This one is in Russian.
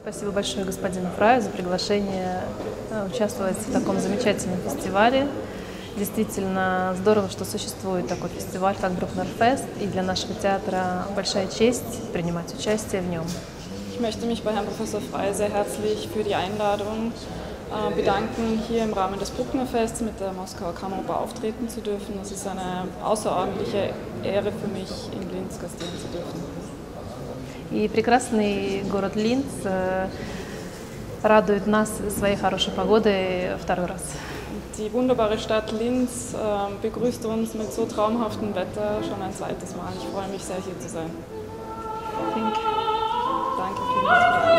Спасибо большое господину Фраю за приглашение э, участвовать в таком замечательном фестивале. Действительно здорово, что существует такой фестиваль, как Брукнерфест, и для нашего театра большая честь принимать участие в нем. Ich möchte mich bei Herrn Professor Frey sehr herzlich für die Einladung äh, bedanken, hier im Rahmen des Brucknerfests mit der Moskauer Kammeroper auftreten zu dürfen. Es ist eine außerordentliche Ehre für mich, in Linz gastieren zu dürfen. И прекрасный город Линц э, радует нас своей хорошей погодой второй раз. Die wunderbare Stadt Linz äh, begrüßt uns mit so traumhaftem Wetter schon ein zweites Mal. Ich freue mich sehr, hier zu sein. Thank you. Danke vielmals für die Einladung.